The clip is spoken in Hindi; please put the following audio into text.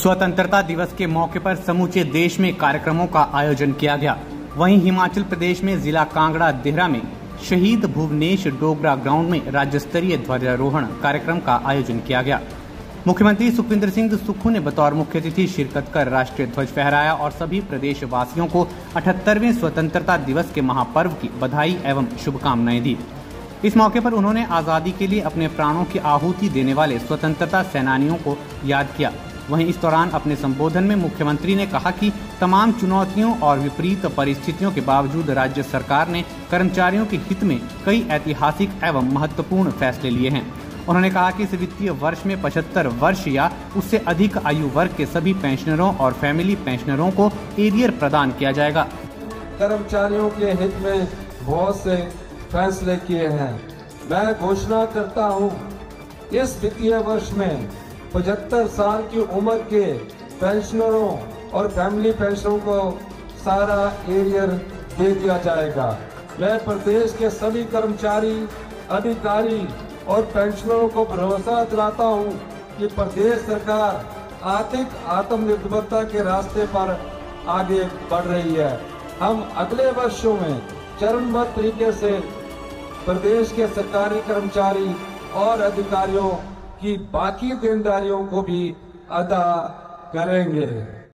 स्वतंत्रता दिवस के मौके पर समूचे देश में कार्यक्रमों का आयोजन किया गया। वहीं हिमाचल प्रदेश में जिला कांगड़ा देहरा में शहीद भुवनेश डोगरा ग्राउंड में राज्य स्तरीय ध्वजारोहण कार्यक्रम का आयोजन किया गया। मुख्यमंत्री सुखविंदर सिंह सुक्खू ने बतौर मुख्य अतिथि शिरकत कर राष्ट्रीय ध्वज फहराया और सभी प्रदेश वासियों को अठहत्तरवें स्वतंत्रता दिवस के महापर्व की बधाई एवं शुभकामनाएँ दी। इस मौके पर उन्होंने आज़ादी के लिए अपने प्राणों की आहुति देने वाले स्वतंत्रता सेनानियों को याद किया। वहीं इस दौरान अपने संबोधन में मुख्यमंत्री ने कहा कि तमाम चुनौतियों और विपरीत परिस्थितियों के बावजूद राज्य सरकार ने कर्मचारियों के हित में कई ऐतिहासिक एवं महत्वपूर्ण फैसले लिए हैं। उन्होंने कहा कि इस वित्तीय वर्ष में पचहत्तर वर्ष या उससे अधिक आयु वर्ग के सभी पेंशनरों और फैमिली पेंशनरों को एरियर प्रदान किया जाएगा। कर्मचारियों के हित में बहुत से फैसले किए हैं। मैं घोषणा करता हूँ, इस वित्तीय वर्ष में पचहत्तर साल की उम्र के पेंशनरों और फैमिली पेंशनरों को सारा एरियर दे दिया जाएगा। मैं प्रदेश के सभी कर्मचारी, अधिकारी और पेंशनरों को भरोसा दिलाता हूँ कि प्रदेश सरकार आर्थिक आत्मनिर्भरता के रास्ते पर आगे बढ़ रही है। हम अगले वर्षों में चरणबद्ध तरीके से प्रदेश के सरकारी कर्मचारी और अधिकारियों की बाकी देनदारियों को भी अदा करेंगे।